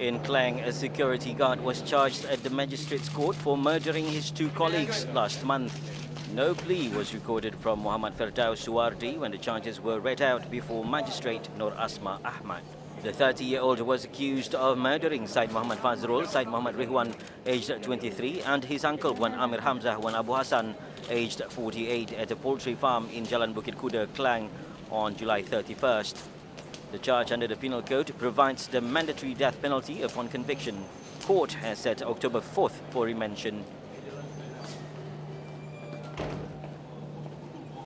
In Klang, a security guard was charged at the magistrate's court for murdering his two colleagues last month. No plea was recorded from Muhammad Ferdaus Suwardi when the charges were read out before magistrate Nor Asma Ahmad. The 30-year-old was accused of murdering Syed Muhammad Fazrul, Syed Muhammad Rehuan, aged 23, and his uncle Wan Amir Hamzah Wan Abu Hassan, aged 48, at a poultry farm in Jalan Bukit Kuda, Klang, on July 31st. The charge under the Penal Code provides the mandatory death penalty upon conviction. Court has set October 4th for remention.